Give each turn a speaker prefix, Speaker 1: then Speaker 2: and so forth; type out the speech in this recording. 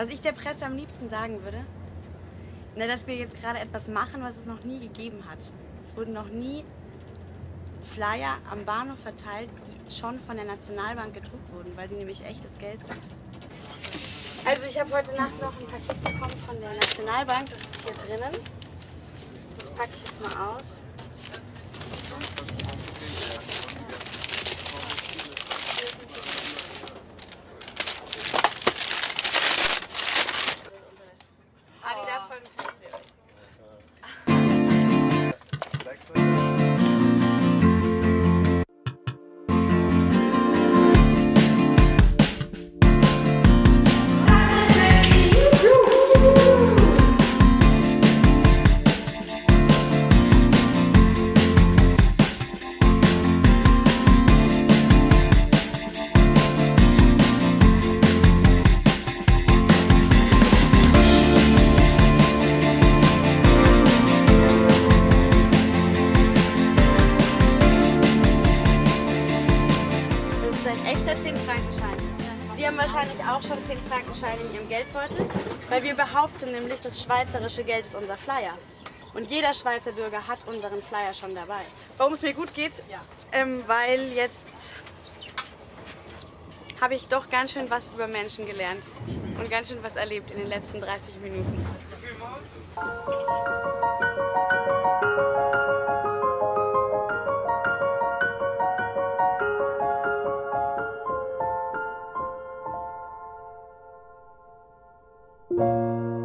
Speaker 1: Was ich der Presse am liebsten sagen würde, na, dass wir jetzt gerade etwas machen, was es noch nie gegeben hat. Es wurden noch nie Flyer am Bahnhof verteilt, die schon von der Nationalbank gedruckt wurden, weil sie nämlich echtes Geld sind. Also ich habe heute Nacht noch ein Paket bekommen von der Nationalbank, das ist hier drinnen. Das packe ich jetzt mal aus. Ein echter 10-Frankenschein. Sie haben wahrscheinlich auch schon 10-Frankenscheine in Ihrem Geldbeutel, weil wir behaupten nämlich, das schweizerische Geld ist unser Flyer. Und jeder Schweizer Bürger hat unseren Flyer schon dabei. Warum es mir gut geht? Ähm, weil jetzt habe ich doch ganz schön was über Menschen gelernt und ganz schön was erlebt in den letzten 30 Minuten.
Speaker 2: Música